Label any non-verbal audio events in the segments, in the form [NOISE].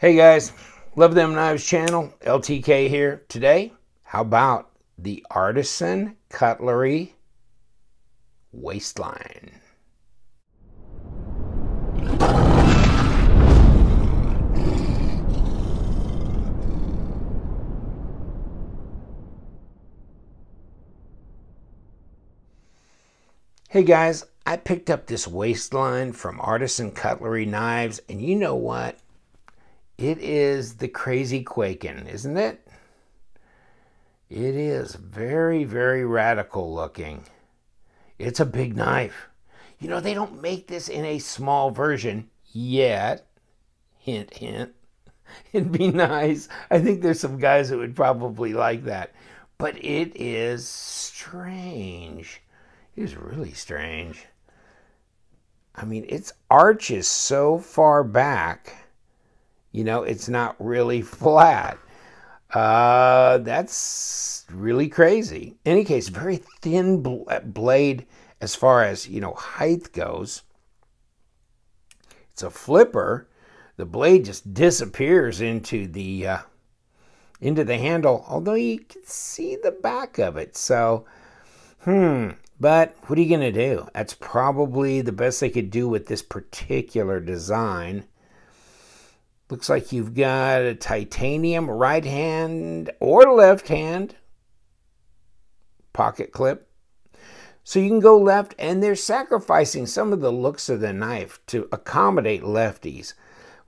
Hey guys, Love Them Knives channel, LTK here. Today, how about the Artisan Cutlery Waistline? Hey guys, I picked up this waistline from Artisan Cutlery Knives, and you know what? It is the crazy Quaking, isn't it? It is very, very radical looking. It's a big knife. You know, they don't make this in a small version yet. Hint, hint. [LAUGHS] It'd be nice. I think there's some guys that would probably like that. But it is strange. It is really strange. I mean, its arch is so far back you know, it's not really [LAUGHS] flat. Uh, that's really crazy. In any case, very thin bl blade as far as, you know, height goes. It's a flipper. The blade just disappears into the uh, into the handle, although you can see the back of it. So, hmm, but what are you going to do? That's probably the best they could do with this particular design. Looks like you've got a titanium right hand or left hand pocket clip. So you can go left, and they're sacrificing some of the looks of the knife to accommodate lefties,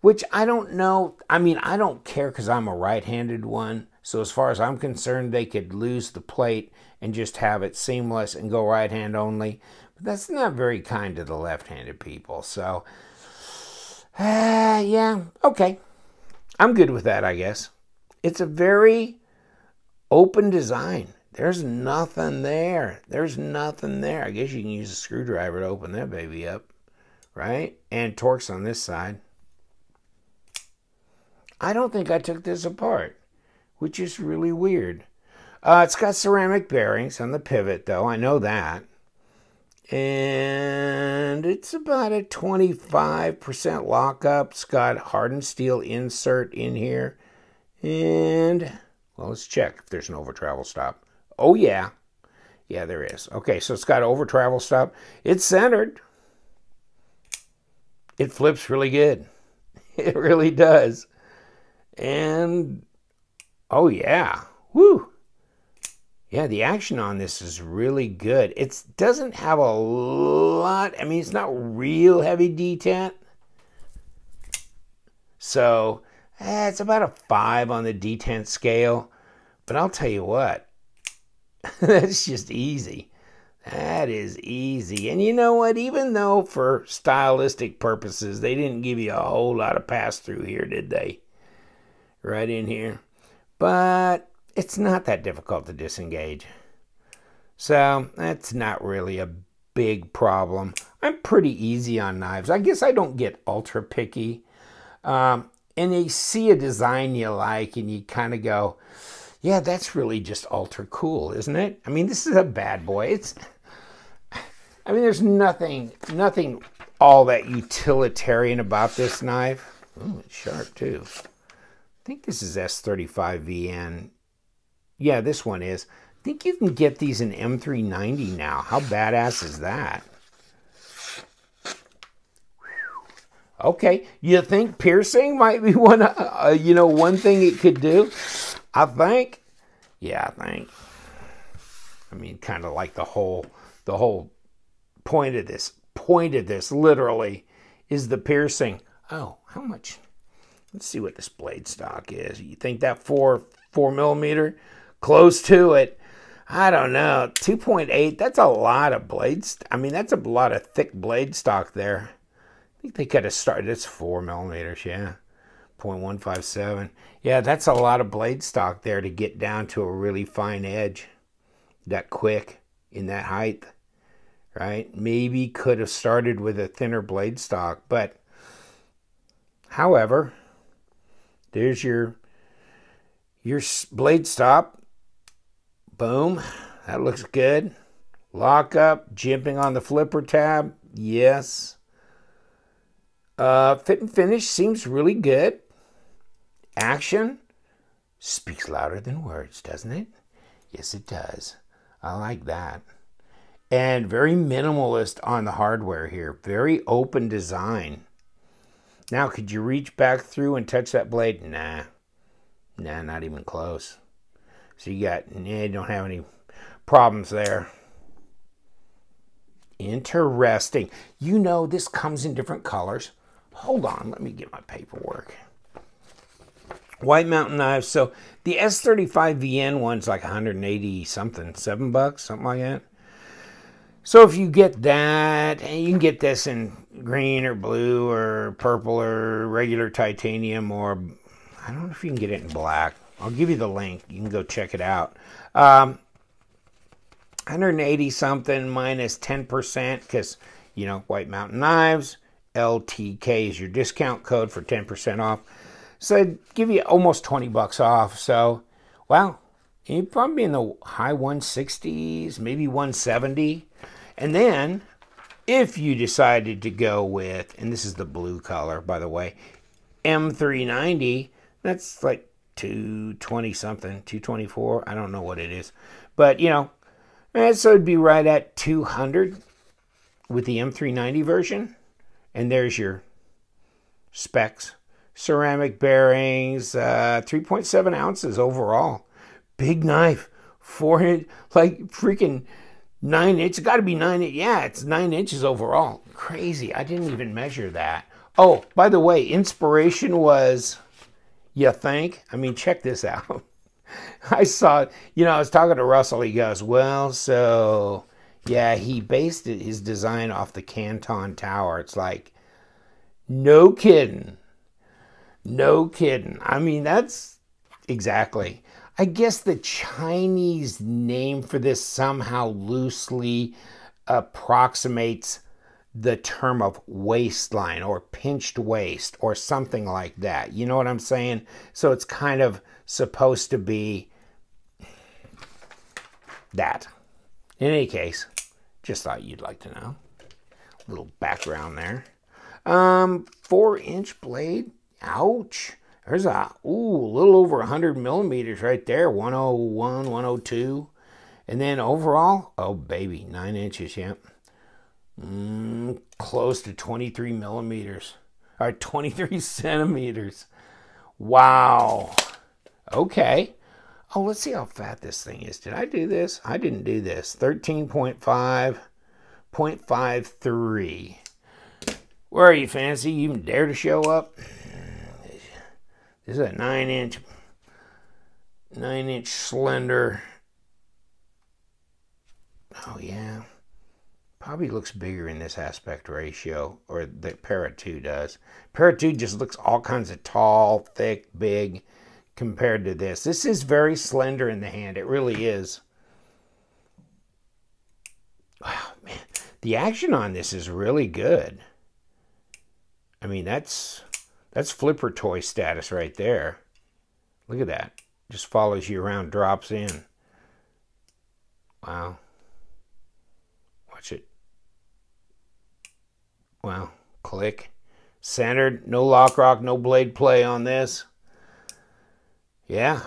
which I don't know. I mean, I don't care because I'm a right handed one. So as far as I'm concerned, they could lose the plate and just have it seamless and go right hand only. But that's not very kind to the left handed people. So uh, yeah, okay. I'm good with that, I guess. It's a very open design. There's nothing there. There's nothing there. I guess you can use a screwdriver to open that baby up, right? And Torx on this side. I don't think I took this apart, which is really weird. Uh, it's got ceramic bearings on the pivot, though. I know that and it's about a 25% lockup. It's got hardened steel insert in here. And, well, let's check if there's an over travel stop. Oh, yeah. Yeah, there is. Okay, so it's got over travel stop. It's centered. It flips really good. [LAUGHS] It really does. And, oh, yeah. Woo. Yeah, the action on this is really good. It doesn't have a lot. I mean, it's not real heavy detent. So, eh, it's about a five on the detent scale. But I'll tell you what, [LAUGHS] that's just easy. That is easy. And you know what? Even though for stylistic purposes, they didn't give you a whole lot of pass through here, did they? Right in here. But it's not that difficult to disengage. So that's not really a big problem. I'm pretty easy on knives. I guess I don't get ultra picky. Um, and you see a design you like and you kind of go, yeah, that's really just ultra cool, isn't it? I mean, this is a bad boy. It's, I mean, there's nothing, nothing all that utilitarian about this knife. Oh, it's sharp too. I think this is S35VN yeah, this one is. I think you can get these in M390 now. How badass is that? Okay, you think piercing might be [LAUGHS] one, uh, you know, one thing it could do? I think. Yeah, I think. I mean, kind of like the whole, the whole point of this, point of this, literally, is the piercing. Oh, how much? Let's see what this blade stock is. You think that four, four millimeter? Close to it. I don't know, 2.8, that's a lot of blades. I mean, that's a lot of thick blade stock there. I think they could have started, it's 4 millimeters, yeah. 0.157. Yeah, that's a lot of blade stock there to get down to a really fine edge that quick in that height, right? Maybe could have started with a thinner blade stock, but however, there's your your blade stop Boom. That looks good. Lock up, jimping on the flipper tab. Yes. Uh, fit and finish seems really good. action speaks louder than words, doesn't it? Yes, it does. I like that. And very minimalist on the hardware here. Very open design. Now, could you reach back through and touch that blade? Nah. Nah, not even close. So you got, yeah, don't have any problems there. Interesting. You know this comes in different colors. Hold on, let me get my paperwork. White Mountain knives. So the S35VN one's like 180 something, seven bucks, something like that. So if you get that, you can get this in green or blue or purple or regular titanium or I don't know if you can get it in black. I'll give you the link. You can go check it out. Um, 180 something minus 10% because, you know, White Mountain Knives, LTK is your discount code for 10% off. So I'd give you almost 20 bucks off. So, well, you'd probably be in the high 160s, maybe 170. And then if you decided to go with, and this is the blue color, by the way, M390, that's like 220 something, 224. I don't know what it is. But, you know, eh, so it'd be right at 200 with the M390 version. And there's your specs ceramic bearings, uh, 3.7 ounces overall. Big knife, four inch, like freaking nine inch. It's got to be nine. Yeah, it's nine inches overall. Crazy. I didn't even measure that. Oh, by the way, inspiration was, you think? I mean, check this [LAUGHS] out. I saw, you know, I was talking to Russell. He goes, well, so yeah, he based his design off the Canton Tower. It's like, no kidding. No kidding. I mean, that's exactly. I guess the Chinese name for this somehow loosely approximates the term of waistline or pinched waist or something like that. You know what I'm saying? So it's kind of supposed to be that. In any case, just thought you'd like to know. A little background there. Um, four inch blade Ouch. There's a, ooh, a little over 100 millimeters right there. 101, 102. And then overall, oh, baby, 9 inches, yep. Mm, close to 23 millimeters. Right, 23 [LAUGHS] centimeters. Wow. Okay. Oh, let's see how fat this thing is. Did I do this? I didn't do this. 13.5, 0.53. Where are you, Fancy? You even dare to show up? This is a nine inch, nine inch slender. Oh yeah, probably looks bigger in this aspect ratio, or the Para 2 does. Para 2 just looks all kinds of tall, thick, big compared to this. This is very slender in the hand. It really is. Wow, man. The action on this is really good. I mean, that's that's flipper toy status right there. Look at that. Just follows you around, drops in. Wow. Watch it. Wow. Click. Centered. No lock rock, no blade play on this. Yeah.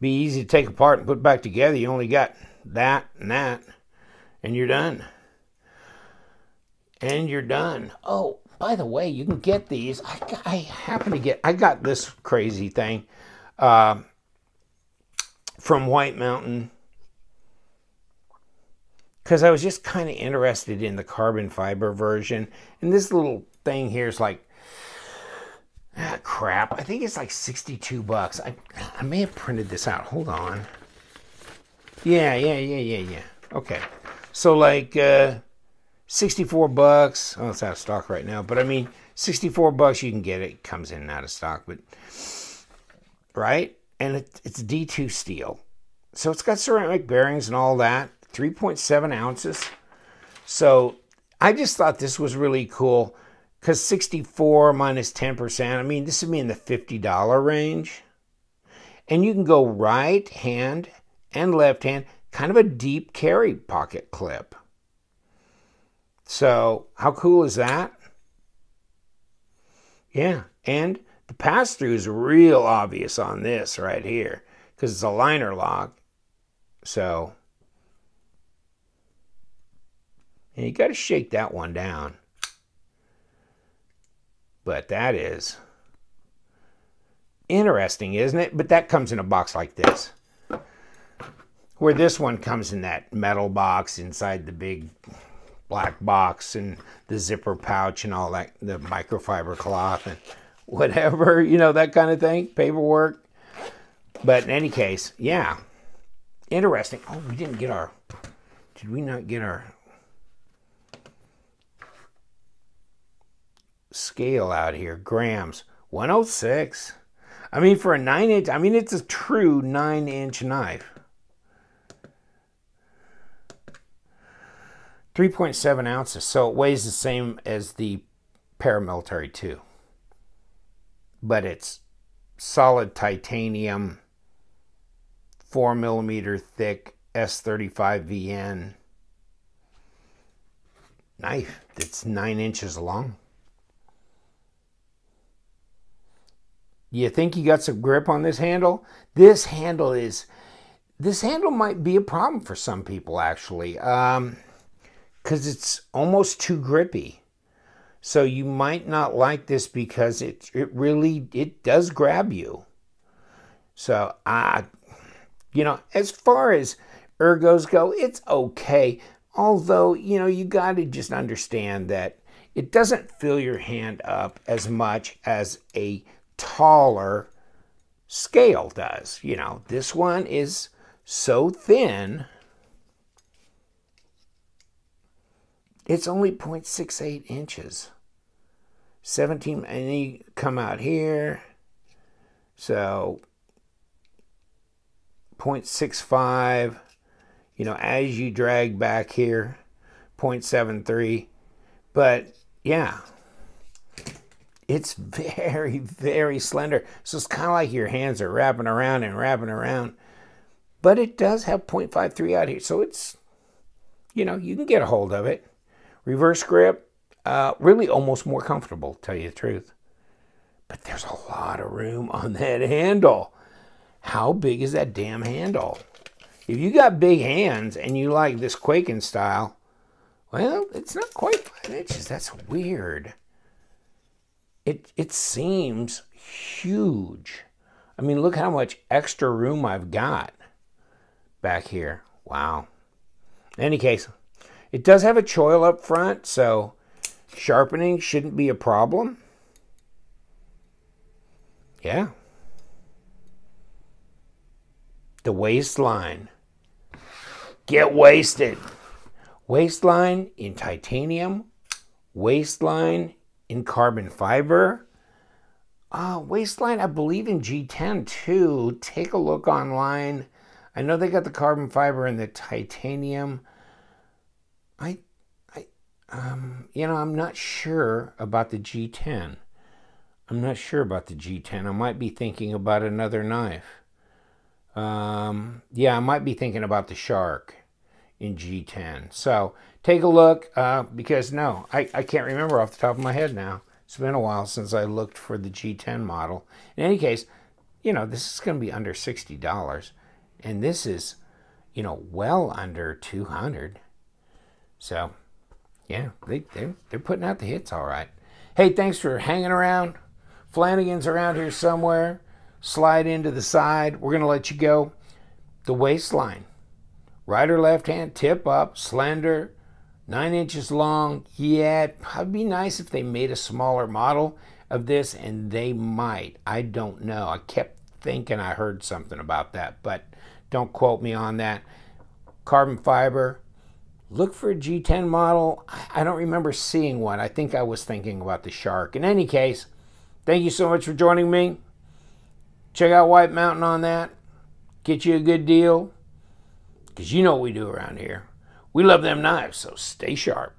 Be easy to take apart and put back together. You only got that and that. And you're done. And you're done. Oh, by the way, you can get these. I, I happen to get, I got this crazy thing uh, from White Mountain because I was just kind of interested in the carbon fiber version. And this little thing here is like, ah, crap. I think it's like 62 bucks. I, I may have printed this out. Hold on. Yeah, yeah, yeah, yeah, yeah. Okay. So like, uh, 64 bucks. Oh, it's out of stock right now, but I mean, 64 bucks you can get it. it comes in and out of stock, but right? And it, it's D2 steel. So it's got ceramic bearings and all that. 3.7 ounces. So I just thought this was really cool because 64 minus 10%, I mean, this would be in the $50 range. And you can go right hand and left hand, kind of a deep carry pocket clip. So, how cool is that? Yeah, and The pass-through is real obvious on this right here because it's a liner lock. So, and you got to shake that one down. But that is interesting, isn't it? But that comes in a box like this. Where this one comes in that metal box inside the big black box and the zipper pouch and all that, the microfiber cloth and whatever, [LAUGHS] you know, that kind of thing, paperwork. But in any case, yeah, interesting. Oh, we didn't get our, did we not get our scale out here? Grams, 106. I mean, for a 9 inch, I mean, it's a true 9 inch knife. 3.7 ounces, so it weighs the same as the paramilitary 2. But it's solid titanium, 4 millimeter thick S35VN knife that's 9 inches long. You think you got some grip on this handle? This handle is, this handle might be a problem for some people actually. Um, because it's almost too grippy. So you might not like this because it it really it does grab you. So I, uh, you know, as far as ergos go, it's okay. Although you know you got to just understand that it doesn't fill your hand up as much as a taller scale does. You know, this one is so thin It's only 0.68 inches. 17, and you come out here. So 0.65, you know, as you drag back here, 0.73. But yeah, it's very, very slender. So it's kind of like your hands are wrapping around and wrapping around. But it does have 0.53 out here. So it's, you know, you can get a hold of it. Reverse grip, uh, really almost more comfortable, tell you the truth. But there's a lot of room on that handle. How big is that damn handle? If you got big hands and you like this Kwaiken style, well, it's not quite five inches. That's weird. It, it seems huge. I mean, look how much extra room I've got back here. Wow. In any case, it does have a choil up front, so sharpening shouldn't be a problem. Yeah. The waistline. Get wasted. Waistline in titanium. Waistline in carbon fiber. Uh, waistline, I believe in G10 too. Take a look online. I know they got the carbon fiber and the titanium. I, I, um, you know, I'm not sure about the G10. I'm not sure about the G10. I might be thinking about another knife. Um, yeah, I might be thinking about the Shark in G10. So take a look uh, because no, I, I can't remember off the top of my head now. It's been a while since I looked for the G10 model. In any case, you know, this is going to be under $60. And this is, you know, well under 200 so, yeah, they, they're, they're putting out the hits all right. Hey, thanks for hanging around. Flanagan's around here somewhere. Slide into the side. We're going to let you go. The waistline. Right or left hand, tip up, slender, nine inches long. Yeah, it'd be nice if they made a smaller model of this, and they might. I don't know. I kept thinking I heard something about that, but don't quote me on that. Carbon fiber, look for a G10 model. I don't remember seeing one. I think I was thinking about the Shark. In any case, thank you so much for joining me. Check out White Mountain on that. Get you a good deal. Because you know what we do around here. We love them knives, so stay sharp.